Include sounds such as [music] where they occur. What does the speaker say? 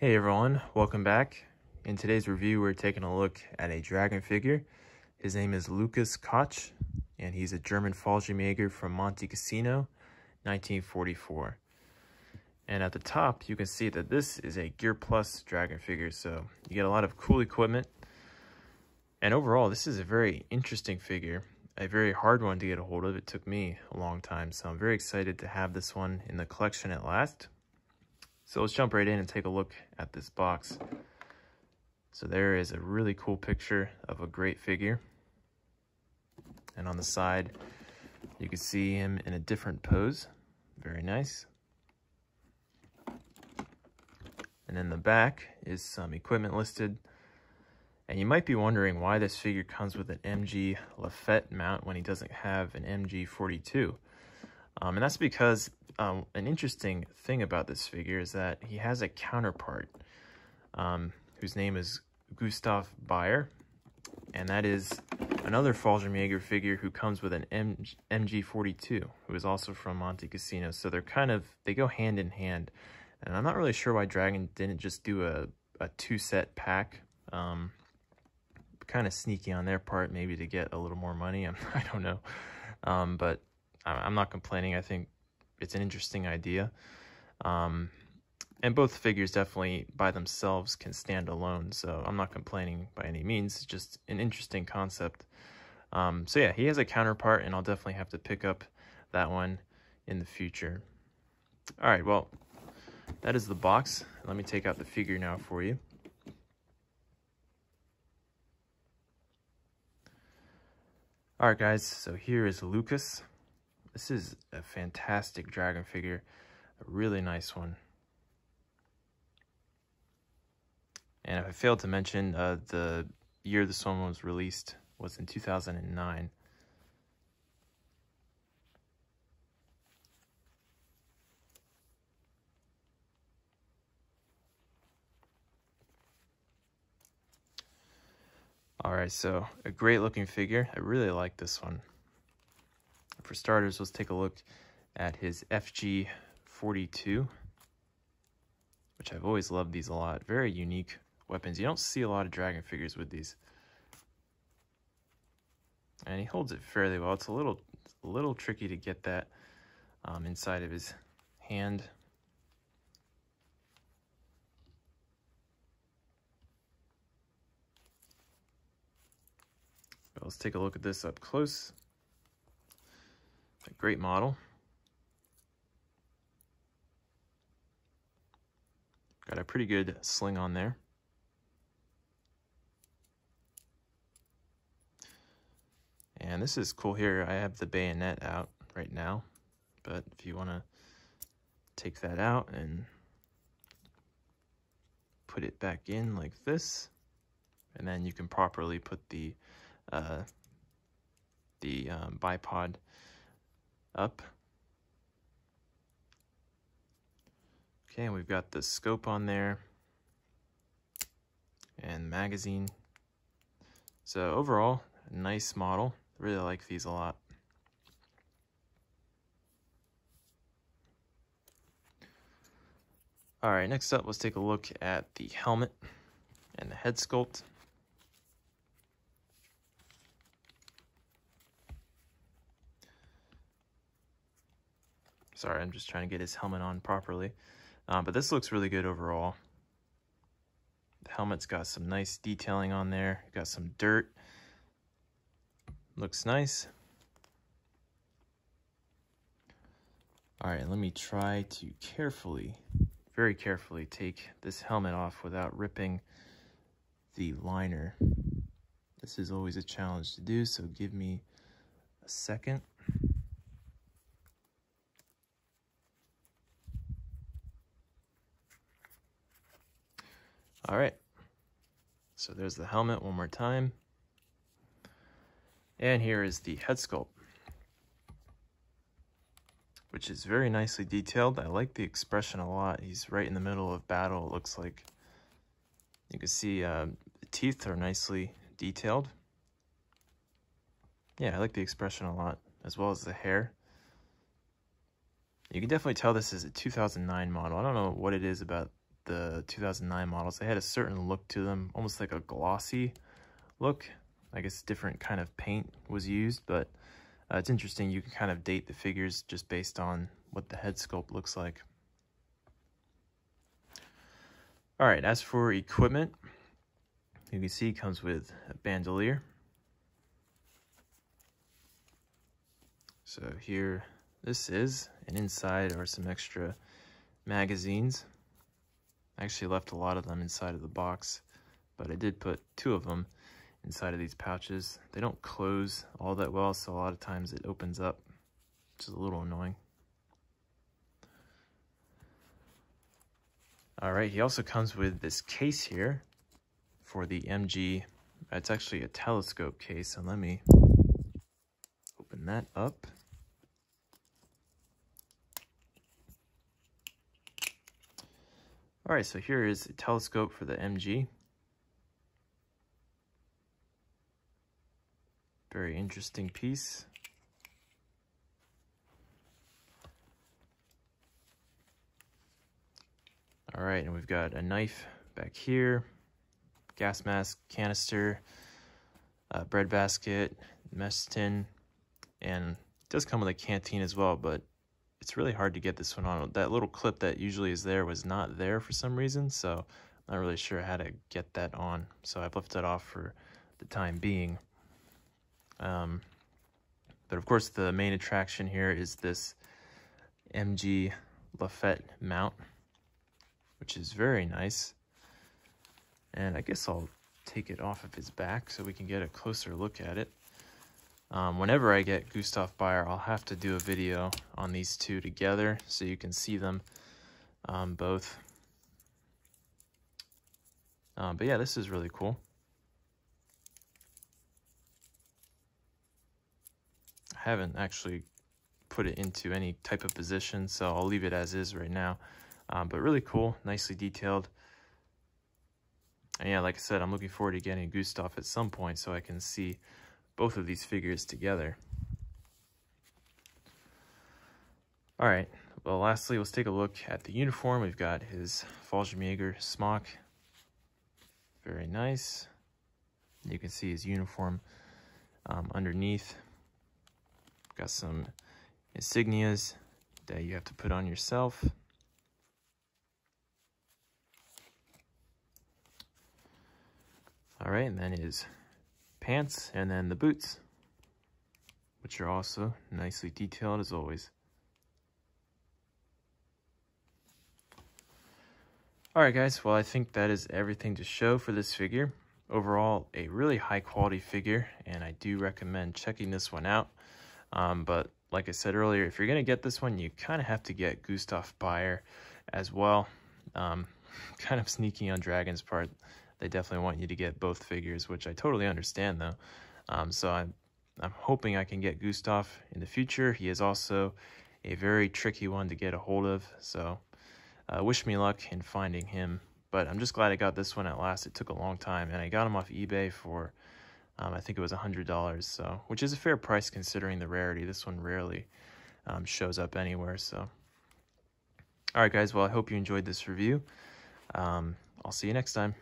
Hey everyone, welcome back. In today's review, we're taking a look at a dragon figure. His name is Lukas Koch, and he's a German Fallschirmjäger from Monte Cassino, 1944. And at the top, you can see that this is a Gear Plus dragon figure, so you get a lot of cool equipment. And overall, this is a very interesting figure, a very hard one to get a hold of. It took me a long time, so I'm very excited to have this one in the collection at last. So let's jump right in and take a look at this box. So there is a really cool picture of a great figure. And on the side, you can see him in a different pose. Very nice. And in the back is some equipment listed. And you might be wondering why this figure comes with an MG Lafette mount when he doesn't have an MG42. Um, and that's because um, an interesting thing about this figure is that he has a counterpart um, whose name is Gustav Beyer. And that is another Fallschirmjäger figure who comes with an M MG42, who is also from Monte Cassino. So they're kind of, they go hand in hand. And I'm not really sure why Dragon didn't just do a, a two-set pack. Um, kind of sneaky on their part, maybe to get a little more money. I'm, [laughs] I don't know. Um, but I'm not complaining. I think it's an interesting idea. Um, and both figures definitely by themselves can stand alone, so I'm not complaining by any means. It's just an interesting concept. Um, so yeah, he has a counterpart, and I'll definitely have to pick up that one in the future. All right, well, that is the box. Let me take out the figure now for you. All right, guys, so here is Lukas. This is a fantastic dragon figure, a really nice one. And if I failed to mention, uh, the year this one was released was in 2009. All right, so a great looking figure. I really like this one. For starters, let's take a look at his FG42, which I've always loved these a lot. Very unique weapons. You don't see a lot of dragon figures with these. And he holds it fairly well. It's a little, a little tricky to get that um, inside of his hand. But let's take a look at this up close. A great model. Got a pretty good sling on there. And this is cool here. I have the bayonet out right now, but if you want to take that out and put it back in like this, and then you can properly put the uh, the um, bipod up. Okay, and we've got the scope on there and magazine. So overall, nice model. Really like these a lot. All right, next up, let's take a look at the helmet and the head sculpt. Sorry, I'm just trying to get his helmet on properly. Uh, but this looks really good overall. The helmet's got some nice detailing on there. Got some dirt. Looks nice. All right, let me try to carefully, very carefully take this helmet off without ripping the liner. This is always a challenge to do, so give me a second. All right. So there's the helmet one more time. And here is the head sculpt, which is very nicely detailed. I like the expression a lot. He's right in the middle of battle, it looks like. You can see uh, the teeth are nicely detailed. Yeah, I like the expression a lot, as well as the hair. You can definitely tell this is a 2009 model. I don't know what it is about the 2009 models. They had a certain look to them, almost like a glossy look. I guess different kind of paint was used, but uh, it's interesting. You can kind of date the figures just based on what the head sculpt looks like. All right, as for equipment, you can see it comes with a bandolier. So here, this is, and inside are some extra magazines. I actually left a lot of them inside of the box, but I did put two of them inside of these pouches. They don't close all that well, so a lot of times it opens up, which is a little annoying. All right, he also comes with this case here for the MG. It's actually a telescope case, and let me open that up. All right, so here is a telescope for the MG. Very interesting piece. All right, and we've got a knife back here, gas mask, canister, bread basket, mess tin, and it does come with a canteen as well, but it's really hard to get this one on. That little clip that usually is there was not there for some reason, so I'm not really sure how to get that on. So I've left it off for the time being. Um, but of course, the main attraction here is this MG Lafette mount, which is very nice. And I guess I'll take it off of his back so we can get a closer look at it. Um, whenever I get Gustav Beyer, I'll have to do a video on these two together so you can see them um, both. Um, but yeah, this is really cool. I haven't actually put it into any type of position, so I'll leave it as is right now. Um, but really cool, nicely detailed. And yeah, like I said, I'm looking forward to getting Gustav at some point so I can see both of these figures together. All right, well, lastly, let's take a look at the uniform. We've got his Fallschirmjäger smock. Very nice. You can see his uniform um, underneath. Got some insignias that you have to put on yourself. All right, and then his pants, and then the boots, which are also nicely detailed as always. Alright guys, well I think that is everything to show for this figure. Overall, a really high quality figure, and I do recommend checking this one out. Um, but like I said earlier, if you're going to get this one, you kind of have to get Gustav Beyer as well. Um, [laughs] kind of sneaky on Dragon's part they definitely want you to get both figures, which I totally understand though. Um, so I'm, I'm hoping I can get Gustav in the future. He is also a very tricky one to get a hold of, so uh, wish me luck in finding him. But I'm just glad I got this one at last. It took a long time, and I got him off eBay for, um, I think it was $100, so which is a fair price considering the rarity. This one rarely um, shows up anywhere, so. All right, guys, well, I hope you enjoyed this review. Um, I'll see you next time.